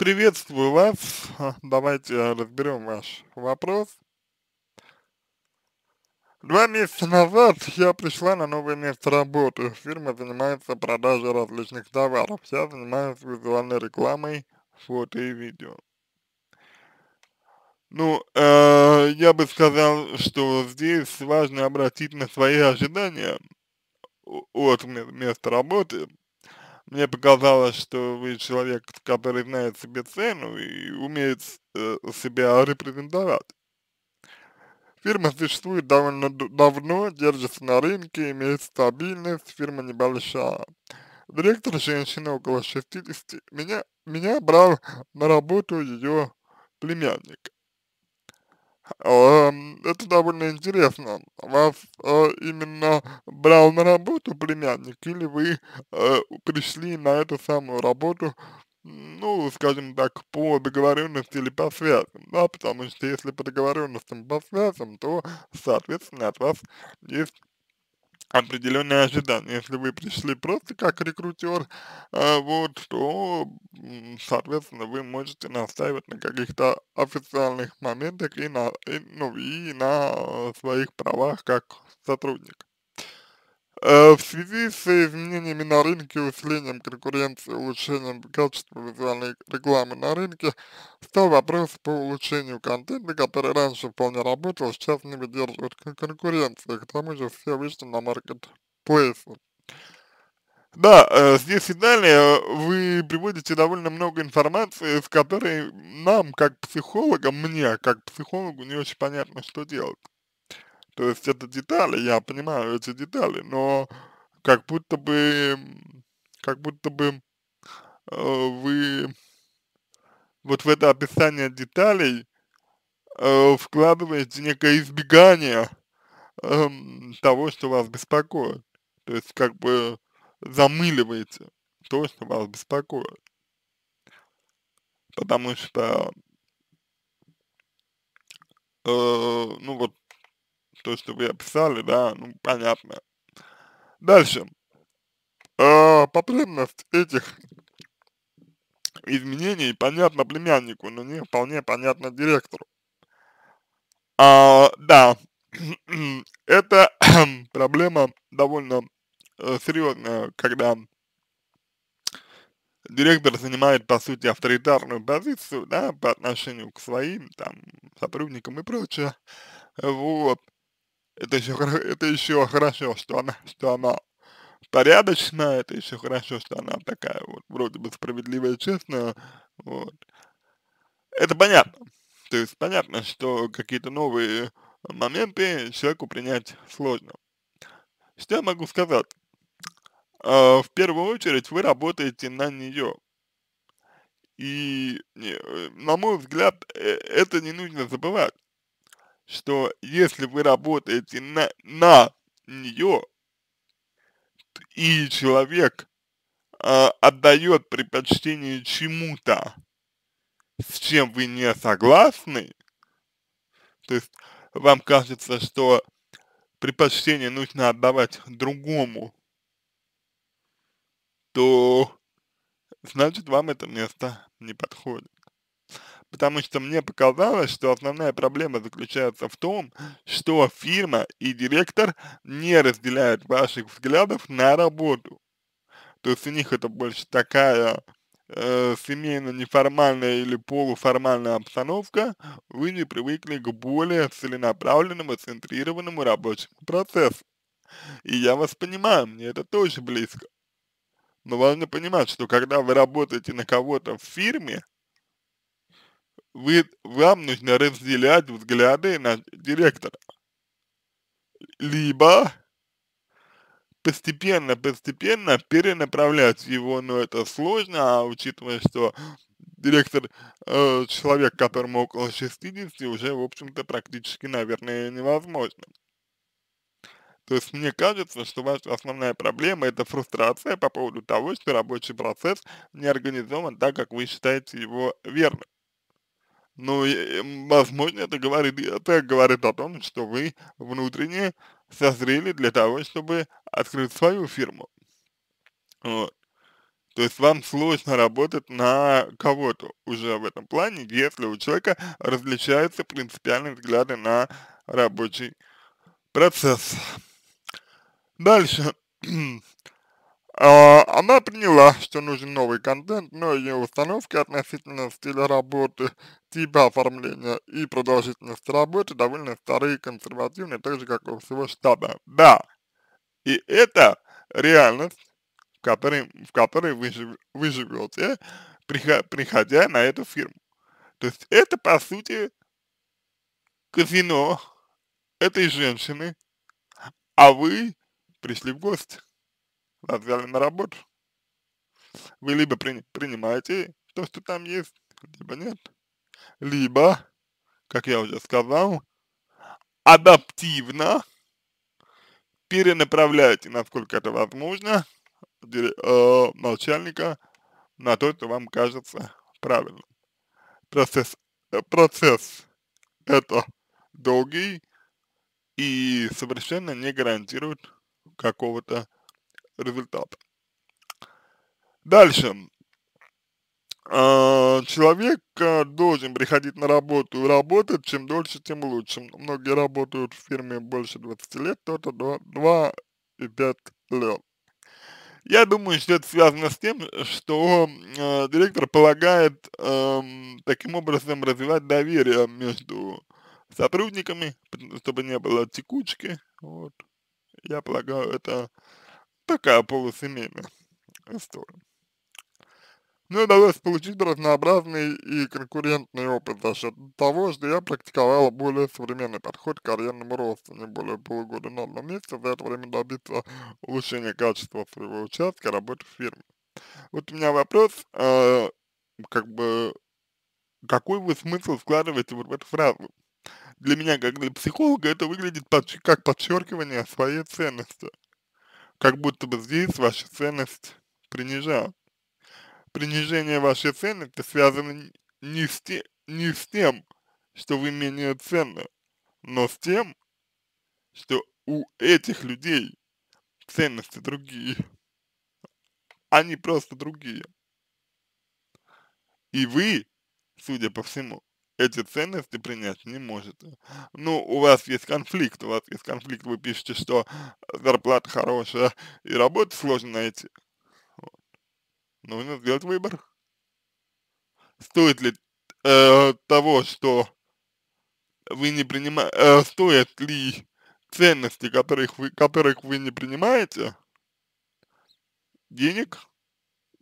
Приветствую вас. Давайте разберем ваш вопрос. Два месяца назад я пришла на новое место работы. Фирма занимается продажей различных товаров. Я занимаюсь визуальной рекламой, фото и видео. Ну, э, я бы сказал, что здесь важно обратить на свои ожидания от ме- места работы. Мне показалось, что вы человек, который знает себе цену и умеет э, себя репрезентовать. Фирма существует довольно давно, держится на рынке, имеет стабильность, фирма небольшая. Директор женщина около 60. Меня, меня брал на работу ее племянник. Эм, Это довольно интересно. Вас э, именно брал на работу племянник, или вы э, пришли на эту самую работу, ну, скажем так, по договоренности или по связям, да, потому что если по договоренностям, по связям, то, соответственно, от вас есть определенные ожидания. Если вы пришли просто как рекрутер, а, вот, то, соответственно, вы можете настаивать на каких-то официальных моментах и на, и, ну, и на э, своих правах как сотрудник. Э, В связи с изменениями на рынке, усилением конкуренции, улучшением качества визуальной рекламы на рынке, стал вопрос по улучшению контента, который раньше вполне работал, сейчас не выдерживает кон- конкуренции, к тому же все вышли на маркетплейсы. Да, э, здесь и далее вы приводите довольно много информации, с которой нам, как психологам, мне, как психологу, не очень понятно, что делать. То есть это детали, я понимаю эти детали, но как будто бы, как будто бы э, вы вот в это описание деталей э, вкладываете некое избегание эм, того, что вас беспокоит. То есть как бы замыливаете то, что вас беспокоит. Потому что, э, ну вот, то, что вы описали, да, ну понятно. Дальше. Э, потребность этих изменений понятно племяннику, но не вполне понятно директору. А, да, это проблема довольно э, серьезная, когда директор занимает, по сути, авторитарную позицию, да, по отношению к своим, там, сотрудникам и прочее. Вот. Это еще, это еще хорошо, что она, что она порядочная, это еще хорошо, что она такая вот, вроде бы справедливая честная, вот. Это понятно. То есть понятно, что какие-то новые моменты человеку принять сложно. Что я могу сказать? А, в первую очередь вы работаете на нее. И, э, на мой взгляд, э, это не нужно забывать, что если вы работаете на, на нее, и человек а, отдает предпочтение чему-то, с чем вы не согласны, то есть вам кажется, что предпочтение нужно отдавать другому, то значит вам это место не подходит. Потому что мне показалось, что основная проблема заключается в том, что фирма и директор не разделяют ваших взглядов на работу. То есть у них это больше такая э, семейно-неформальная или полуформальная обстановка, вы не привыкли к более целенаправленному, центрированному рабочему процессу. И я вас понимаю, мне это тоже близко. Но важно понимать, что когда вы работаете на кого-то в фирме, вы, вам нужно разделять взгляды на директора. Либо постепенно-постепенно перенаправлять его, но это сложно, а учитывая, что директор, э, человек, которому около 60, уже, в общем-то, практически, наверное, невозможно. То есть мне кажется, что ваша основная проблема это фрустрация по поводу того, что рабочий процесс не организован так, как вы считаете его верным. Ну, возможно, это говорит, это говорит о том, что вы внутренне созрели для того, чтобы открыть свою фирму. Вот. То есть вам сложно работать на кого-то уже в этом плане, если у человека различаются принципиальные взгляды на рабочий процесс. Дальше. А, она приняла, что нужен новый контент, но ее установки относительно стиля работы, типа оформления и продолжительности работы довольно старые, консервативные, так же, как у всего штаба. Да, и это реальность, в которой, в которой вы, жив, вы живете, приходя на эту фирму. То есть это, по сути, казино этой женщины, а вы пришли в гости, взяли на работу. Вы либо при, принимаете то, что там есть, либо нет. Либо, как я уже сказал, адаптивно перенаправляете, насколько это возможно, э, начальника на то, что вам кажется правильным. Процесс, э, процесс это долгий и совершенно не гарантирует какого-то результата. Дальше. А, человек а, должен приходить на работу и работать, чем дольше, тем лучше. Многие работают в фирме больше 20 лет, кто-то 2 и 5 лет. Я думаю, что это связано с тем, что э, директор полагает э, таким образом развивать доверие между сотрудниками, чтобы не было текучки. Вот. Я полагаю, это такая полусемейная история. Мне удалось получить разнообразный и конкурентный опыт за счет того, что я практиковала более современный подход к карьерному росту, не более полугода на одном месте, за это время добиться улучшения качества своего участка работы в фирме. Вот у меня вопрос, э, как бы, какой вы смысл вкладываете вот в эту фразу? Для меня, как для психолога, это выглядит под, как подчеркивание своей ценности. Как будто бы здесь ваша ценность принижают принижение вашей ценности связано не с, те, не с тем, что вы менее ценны, но с тем, что у этих людей ценности другие. Они просто другие. И вы, судя по всему, эти ценности принять не можете. Ну, у вас есть конфликт, у вас есть конфликт, вы пишете, что зарплата хорошая и работу сложно найти нужно сделать выбор. Стоит ли э, того, что вы не принимаете, э, стоят ли ценности, которых вы, которых вы не принимаете, денег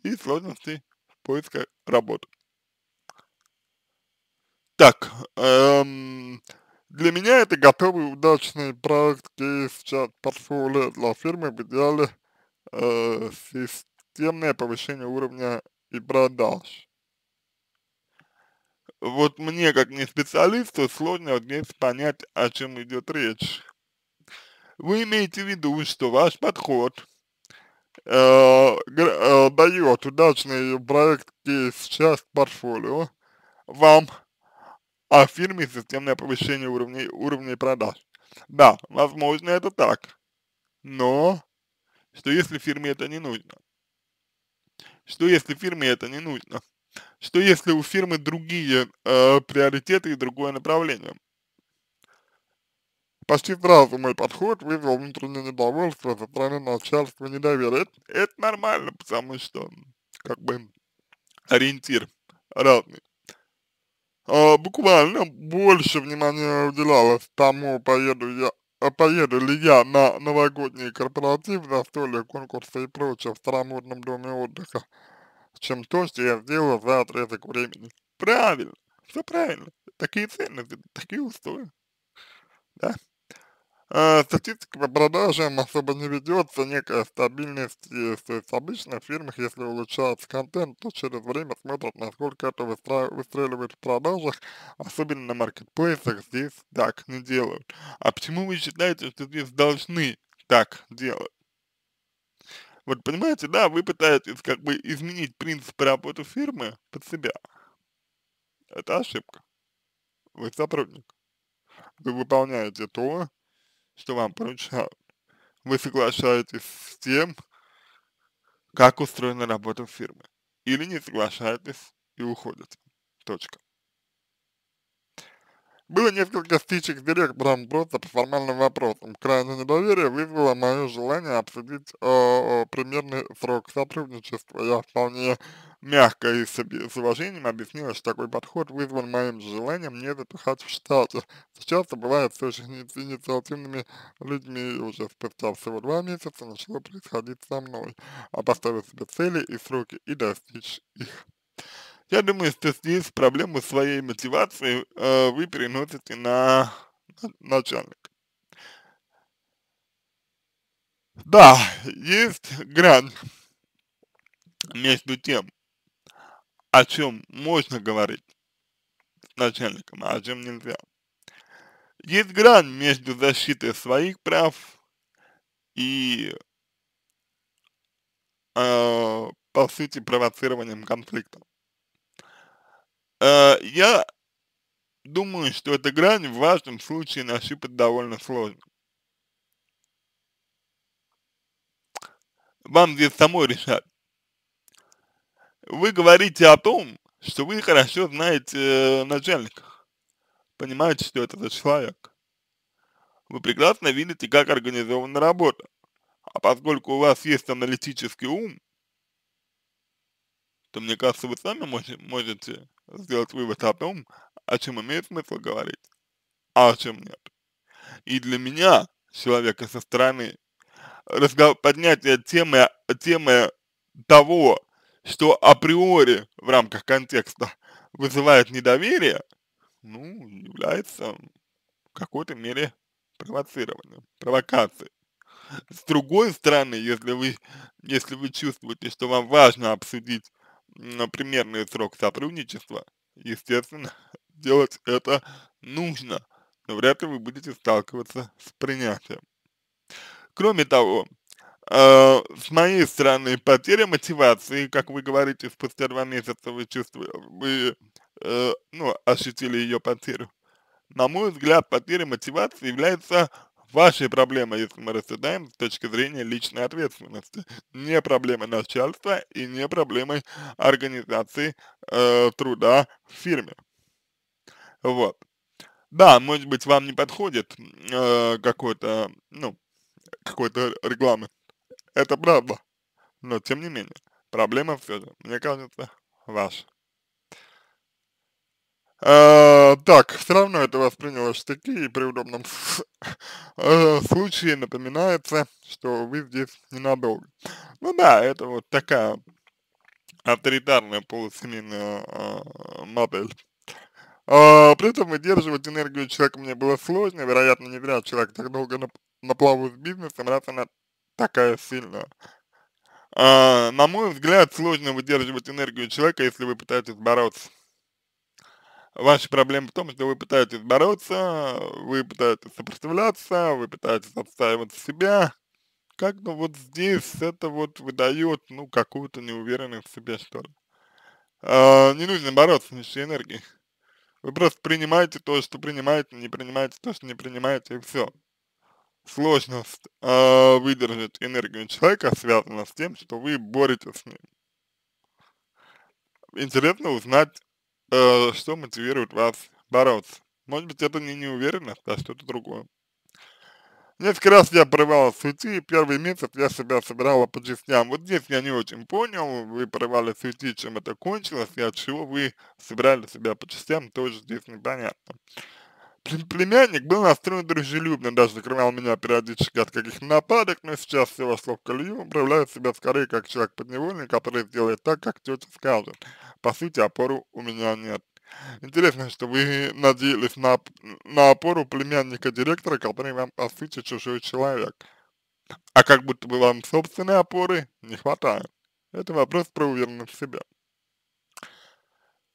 и сложностей в поиске работы. Так, эм, для меня это готовый удачный проект кейс чат портфолио для фирмы в идеале э, системное повышение уровня и продаж. Вот мне, как не специалисту, сложно вот здесь понять, о чем идет речь. Вы имеете в виду, что ваш подход э, э, дает удачный проект кейс часть портфолио вам, а фирме системное повышение уровней, уровней продаж. Да, возможно это так, но что если фирме это не нужно? Что если фирме это не нужно? Что если у фирмы другие э, приоритеты и другое направление? Почти сразу мой подход вызвал внутреннее недовольство со стороны начальства и недоверие. Это, это нормально, потому что, как бы, ориентир разный. А, буквально больше внимания уделялось тому, поеду я а поеду ли я на новогодний корпоратив, застолье, конкурсы и прочее в старомодном доме отдыха, чем то, что я сделал за отрезок времени. Правильно, все правильно. Такие ценности, такие устои. Да? А, статистика по продажам особо не ведется, некая стабильность есть. То есть обычно в фирмах, если улучшается контент, то через время смотрят, насколько это выстра выстреливает в продажах, особенно на маркетплейсах здесь так не делают. А почему вы считаете, что здесь должны так делать? Вот понимаете, да, вы пытаетесь как бы изменить принцип работы фирмы под себя. Это ошибка. Вы сотрудник. Вы выполняете то, что вам поручают. Вы соглашаетесь с тем, как устроена работа фирмы. Или не соглашаетесь и уходите. Точка. Было несколько стычек с директором просто по формальным вопросам. Крайнее недоверие вызвало мое желание обсудить э, примерный срок сотрудничества. Я вполне мягко и с, с уважением объяснила, что такой подход вызван моим желанием не запихать в штате. Сейчас бывает с очень инициативными людьми, и уже спустя всего два месяца начало происходить со мной, а поставив себе цели и сроки и достичь их. Я думаю, что здесь проблему своей мотивации э, вы переносите на, на начальника. Да, есть грань между тем, о чем можно говорить с начальником, а о чем нельзя. Есть грань между защитой своих прав и, э, по сути, провоцированием конфликта. Э, я думаю, что эта грань в вашем случае нащупать довольно сложно. Вам здесь самой решать. Вы говорите о том, что вы хорошо знаете э, начальника, понимаете, что это за человек. Вы прекрасно видите, как организована работа. А поскольку у вас есть аналитический ум, то мне кажется, вы сами можете, можете сделать вывод о том, о чем имеет смысл говорить, а о чем нет. И для меня, человека со стороны, разговор, поднятие темы, темы того, что априори в рамках контекста вызывает недоверие, ну, является в какой-то мере провоцированием, провокацией. С другой стороны, если вы, если вы чувствуете, что вам важно обсудить примерный срок сотрудничества, естественно, делать это нужно, но вряд ли вы будете сталкиваться с принятием. Кроме того, э, с моей стороны, потеря мотивации, как вы говорите, спустя два месяца вы чувствуете, вы, э, ну, ощутили ее потерю. На мой взгляд, потеря мотивации является вашей проблемой, если мы рассуждаем с точки зрения личной ответственности, не проблемой начальства и не проблемой организации э, труда в фирме. Вот. Да, может быть, вам не подходит э, какой-то, ну, какой-то регламент. Это правда. Но, тем не менее, проблема все же, мне кажется, ваша. А, так, все равно это восприняло штыки, и при удобном э, случае напоминается, что вы здесь ненадолго. Ну да, это вот такая авторитарная полусемейная э, модель. А, при этом выдерживать энергию человека мне было сложно, вероятно, не зря человек так долго на, на плаву с бизнесом, раз она такая сильная. А, на мой взгляд, сложно выдерживать энергию человека, если вы пытаетесь бороться Ваша проблема в том, что вы пытаетесь бороться, вы пытаетесь сопротивляться, вы пытаетесь отстаивать себя. Как-то вот здесь это вот выдает, ну, какую-то неуверенность в себе, что ли. А, не нужно бороться с низшей энергией. Вы просто принимаете то, что принимаете, не принимаете то, что не принимаете, и все. Сложность э, выдержать энергию человека связана с тем, что вы боретесь с ним. Интересно узнать, э, что мотивирует вас бороться. Может быть, это не неуверенность, а что-то другое. Несколько раз я порывалась уйти, и первый месяц я себя собирала по частям. Вот здесь я не очень понял, вы порывались уйти, чем это кончилось, и от чего вы собирали себя по частям, тоже здесь непонятно племянник был настроен дружелюбно, даже закрывал меня периодически от каких-то нападок, но сейчас вошло в колею, управляет себя скорее как человек-подневольный, который сделает так, как тетя скажет. По сути, опору у меня нет. Интересно, что вы надеялись на, на опору племянника директора, который вам, по сути, чужой человек. А как будто бы вам собственной опоры не хватает. Это вопрос про уверенность в себе.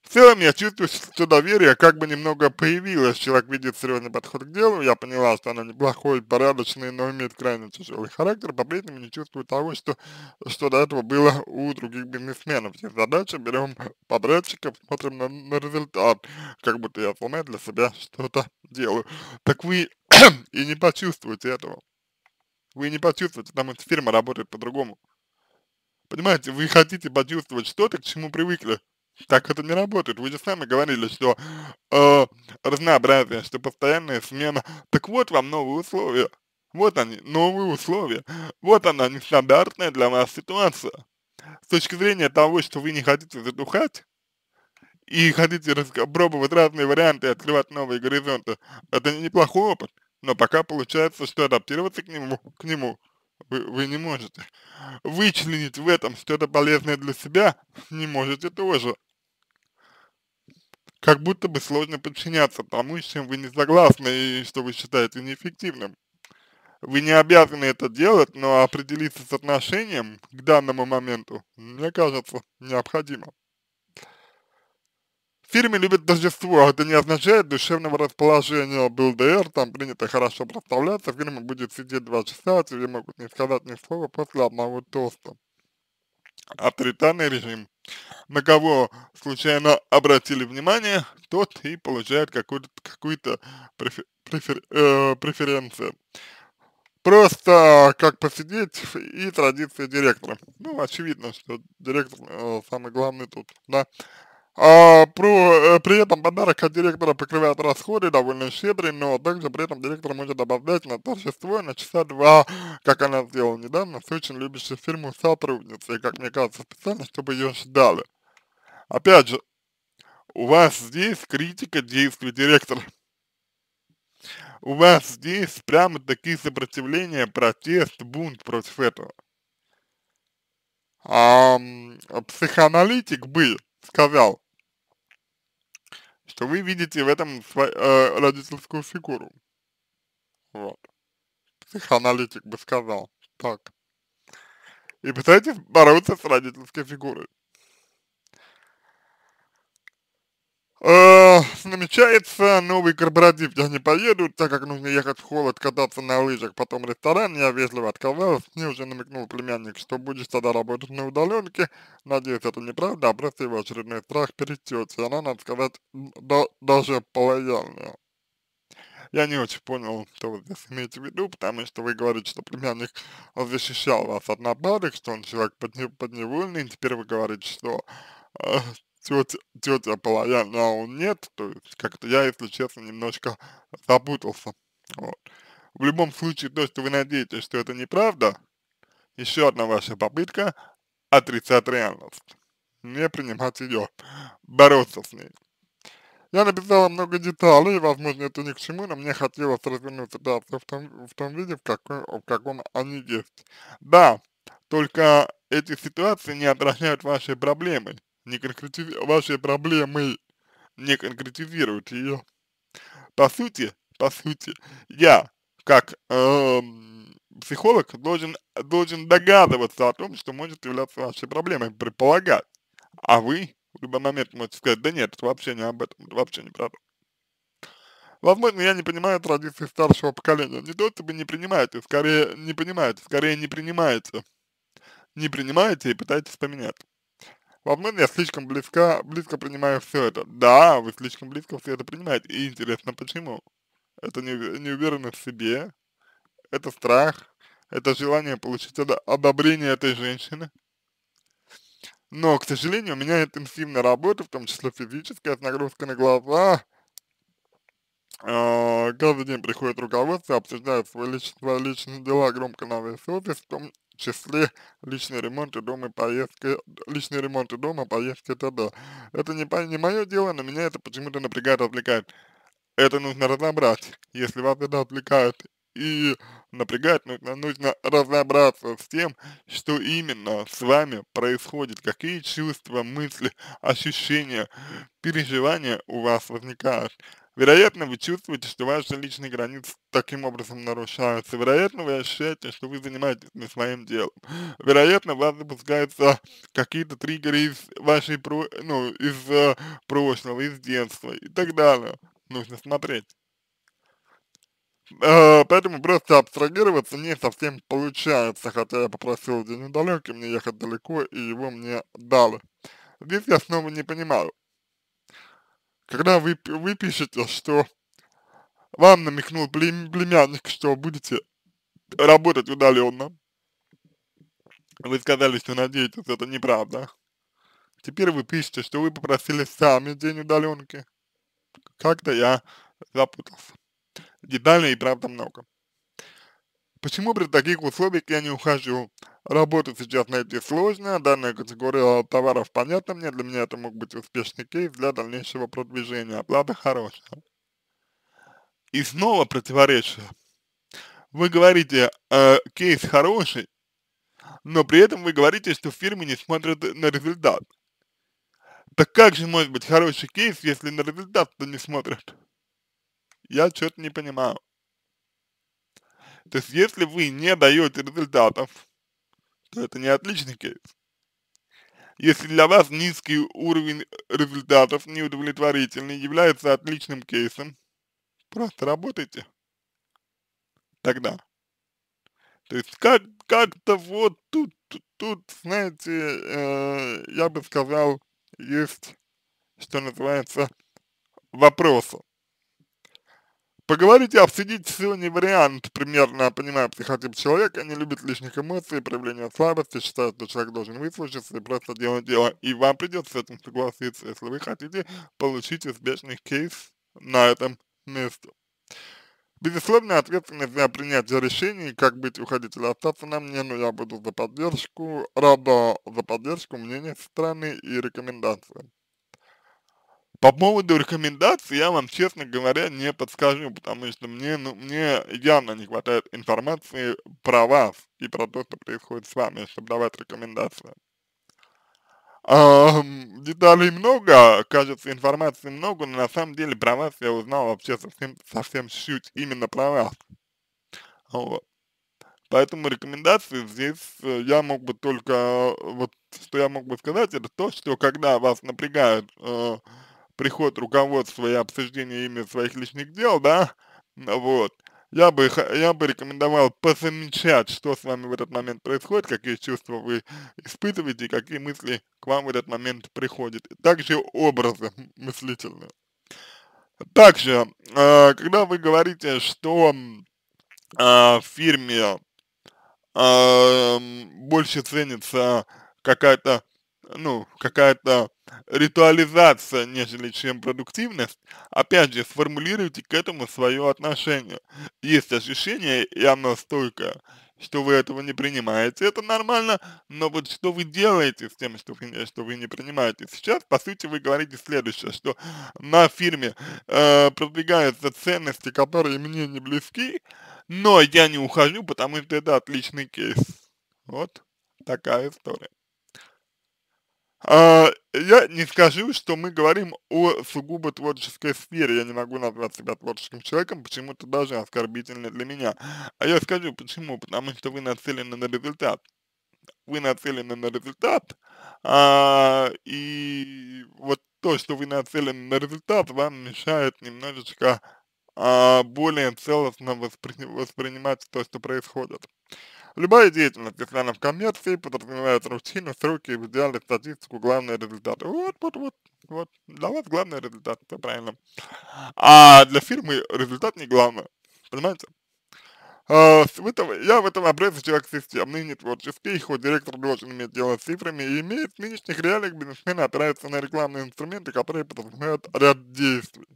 В целом я чувствую, что доверие как бы немного появилось, человек видит серьезный подход к делу, я поняла, что она неплохой, порядочный, но имеет крайне тяжелый характер, по-прежнему не чувствую того, что, что до этого было у других бизнесменов. Есть задача, берем подрядчиков, смотрим на, на результат, как будто я сама для себя что-то делаю. Так вы и не почувствуете этого. Вы не почувствуете, потому что фирма работает по-другому. Понимаете, вы хотите почувствовать что-то, к чему привыкли. Так это не работает. Вы же сами говорили, что э, разнообразие, что постоянная смена. Так вот вам новые условия. Вот они, новые условия. Вот она, нестандартная для вас ситуация. С точки зрения того, что вы не хотите затухать, и хотите пробовать разные варианты, открывать новые горизонты, это неплохой опыт, но пока получается, что адаптироваться к нему, к нему вы, вы не можете. Вычленить в этом что-то полезное для себя не можете тоже. Как будто бы сложно подчиняться тому, с чем вы не согласны и что вы считаете неэффективным. Вы не обязаны это делать, но определиться с отношением к данному моменту, мне кажется, необходимо. Фирме любят торжество, это не означает душевного расположения. Был ДР, там принято хорошо проставляться, фирма будет сидеть два часа, тебе могут не сказать ни слова после одного тоста. Авторитарный режим. На кого случайно обратили внимание, тот и получает какую-то какую, -то, префер, префер, э, преференцию. Просто как посидеть и традиция директора. Ну, очевидно, что директор э, самый главный тут, да. А, про, э, при этом подарок от директора покрывает расходы довольно щедрый, но также при этом директор может добавлять на торжество на часа два, как она сделала недавно, с очень любящей фирму сотрудницей, как мне кажется, специально, чтобы ее ждали. Опять же, у вас здесь критика действий директора. У вас здесь прямо такие сопротивления, протест, бунт против этого. А, психоаналитик бы сказал, что вы видите в этом э, родительскую фигуру. Вот. Психоаналитик бы сказал так. И пытаетесь бороться с родительской фигурой. Э, намечается новый корпоратив, я не поеду, так как нужно ехать в холод, кататься на лыжах, потом ресторан, я вежливо отказался, мне уже намекнул племянник, что будешь тогда работать на удаленке, надеюсь, это неправда, а просто его очередной страх перед тетей, она, надо сказать, да, даже полояльная. Я не очень понял, что вы здесь имеете в виду, потому что вы говорите, что племянник защищал вас от нападок, что он человек подневольный, теперь вы говорите, что тетя, тетя полоянная, а он нет, то есть как-то я, если честно, немножко запутался. Вот. В любом случае, то, что вы надеетесь, что это неправда, еще одна ваша попытка отрицать реальность, не принимать ее, бороться с ней. Я написала много деталей, возможно, это ни к чему, но мне хотелось развернуть ситуацию в том, в том виде, в, какой, в каком они есть. Да, только эти ситуации не отражают ваши проблемы, не конкретиз... ваши проблемы не конкретизируют ее. По сути, по сути, я, как э, психолог, должен, должен догадываться о том, что может являться вашей проблемой, предполагать. А вы в любой момент можете сказать, да нет, это вообще не об этом, это вообще не про то. Возможно, я не понимаю традиции старшего поколения. Не то, чтобы не принимаете, скорее не понимаете, скорее не принимаете. Не принимаете и пытаетесь поменять. Возможно, я слишком близко, близко принимаю все это. Да, вы слишком близко все это принимаете. И интересно, почему? Это не, неуверенность в себе, это страх, это желание получить одобрение этой женщины. Но, к сожалению, у меня интенсивная работа, в том числе физическая, с нагрузкой на глаза. Э, каждый день приходит руководство, обсуждает свои, свои личные дела громко на весь офис, в том числе личные ремонты дома, поездки, личные ремонты дома, поездки и т.д. Это не, не мое дело, но меня это почему-то напрягает, отвлекает. Это нужно разобрать. Если вас это отвлекает и напрягает, нужно, нужно разобраться с тем, что именно с вами происходит, какие чувства, мысли, ощущения, переживания у вас возникают. Вероятно, вы чувствуете, что ваши личные границы таким образом нарушаются. Вероятно, вы ощущаете, что вы занимаетесь не своим делом. Вероятно, у вас запускаются какие-то триггеры из вашей, про, ну, из uh, прошлого, из детства и так далее. Нужно смотреть. Uh, поэтому просто абстрагироваться не совсем получается, хотя я попросил день удаленки, мне ехать далеко, и его мне дали. Здесь я снова не понимаю, когда вы, вы пишете, что вам намекнул племянник, что будете работать удаленно, Вы сказали, что надеетесь, это неправда. Теперь вы пишете, что вы попросили сами день удаленки. Как-то я запутался. Деталей и правда много. Почему при таких условиях я не ухожу? Работу сейчас найти сложно, данная категория товаров понятна мне, для меня это мог быть успешный кейс для дальнейшего продвижения, оплата хорошая. И снова противоречие. Вы говорите, э, кейс хороший, но при этом вы говорите, что фирмы не смотрят на результат. Так как же может быть хороший кейс, если на результат-то не смотрят? Я что-то не понимаю. То есть, если вы не даете результатов, то это не отличный кейс. Если для вас низкий уровень результатов, неудовлетворительный, является отличным кейсом, просто работайте тогда. То есть как, как-то вот тут, тут, тут знаете, э, я бы сказал, есть, что называется, вопросы. Поговорите, обсудите сегодня вариант, примерно понимая психотип человека, не любит лишних эмоций, проявления слабости, считает, что человек должен выслушаться и просто делать дело. И вам придется с этим согласиться, если вы хотите получить успешный кейс на этом месте. Безусловно, ответственность за принятие решений, как быть, уходить или остаться на мне, но я буду за поддержку, рада за поддержку, мнение со стороны и рекомендации. По поводу рекомендаций я вам, честно говоря, не подскажу, потому что мне, ну, мне явно не хватает информации про вас и про то, что происходит с вами, чтобы давать рекомендации. А, деталей много, кажется, информации много, но на самом деле про вас я узнал вообще совсем, совсем чуть именно про вас. Вот. Поэтому рекомендации здесь э, я мог бы только, вот, что я мог бы сказать, это то, что когда вас напрягают э, приход руководства и обсуждение ими своих личных дел, да, вот, я бы, я бы рекомендовал позамечать, что с вами в этот момент происходит, какие чувства вы испытываете, какие мысли к вам в этот момент приходят. Также образы мыслительные. Также, э, когда вы говорите, что э, в фирме э, больше ценится какая-то, ну, какая-то ритуализация, нежели чем продуктивность, опять же, сформулируйте к этому свое отношение. Есть ощущение, и оно стойкое, что вы этого не принимаете, это нормально, но вот что вы делаете с тем, что вы, что вы не принимаете? Сейчас, по сути, вы говорите следующее, что на фирме э, продвигаются ценности, которые мне не близки, но я не ухожу, потому что это отличный кейс. Вот такая история. А, я не скажу, что мы говорим о сугубо творческой сфере, я не могу назвать себя творческим человеком, почему-то даже оскорбительно для меня. А я скажу почему, потому что вы нацелены на результат. Вы нацелены на результат, а, и вот то, что вы нацелены на результат, вам мешает немножечко а, более целостно воспри воспринимать то, что происходит. Любая деятельность, если она в коммерции, подразумевает рутину, сроки, в идеале статистику, главные результаты. Вот, вот, вот, вот. Для вас главный результат, все правильно. А для фирмы результат не главное. Понимаете? А, в этом, я в этом вопросе человек системный, не творческий, хоть директор должен иметь дело с цифрами и имеет в нынешних реалиях бизнесмены опираются на рекламные инструменты, которые подразумевают ряд действий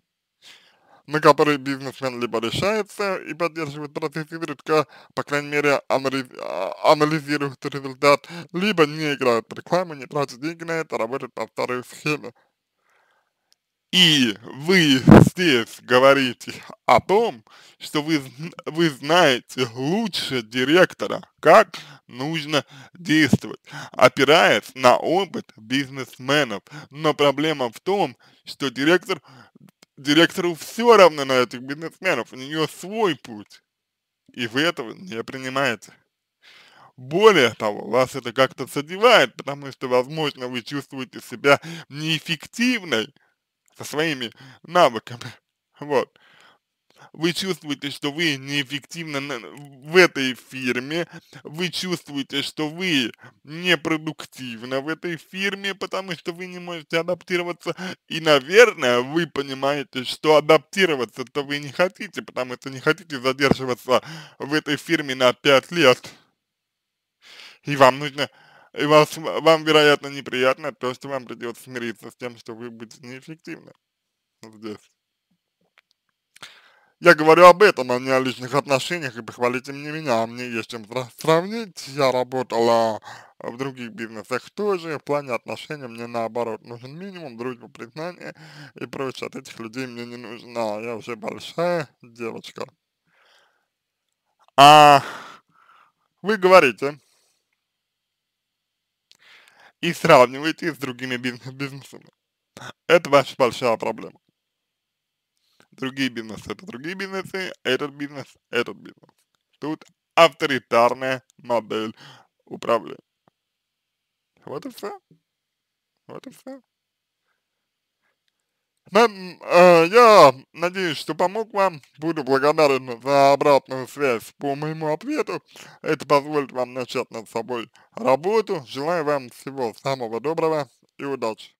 на которые бизнесмен либо решается и поддерживает процесс изредка, по крайней мере, а, анализирует результат, либо не играет в рекламу, не тратит деньги на это, работает по старой схеме. И вы здесь говорите о том, что вы, вы знаете лучше директора, как нужно действовать, опираясь на опыт бизнесменов. Но проблема в том, что директор директору все равно на этих бизнесменов, у нее свой путь, и вы этого не принимаете. Более того, вас это как-то задевает, потому что, возможно, вы чувствуете себя неэффективной со своими навыками, вот вы чувствуете, что вы неэффективны в этой фирме, вы чувствуете, что вы непродуктивны в этой фирме, потому что вы не можете адаптироваться, и, наверное, вы понимаете, что адаптироваться-то вы не хотите, потому что не хотите задерживаться в этой фирме на 5 лет. и вам нужно, и вас, вам, вероятно, неприятно то, что вам придется смириться с тем, что вы будете неэффективны здесь. Я говорю об этом, а не о личных отношениях, и похвалите мне меня, а мне есть чем сравнить. Я работала в других бизнесах тоже, в плане отношений мне наоборот нужен минимум, дружба, признание и прочее. От этих людей мне не нужна, я уже большая девочка. А вы говорите и сравниваете с другими бизнес бизнесами. Это ваша большая проблема. Другие бизнесы это другие бизнесы, этот бизнес этот бизнес. Тут авторитарная модель управления. Вот и все. Вот и все. Нам, э, я надеюсь, что помог вам. Буду благодарен за обратную связь по моему ответу. Это позволит вам начать над собой работу. Желаю вам всего самого доброго и удачи.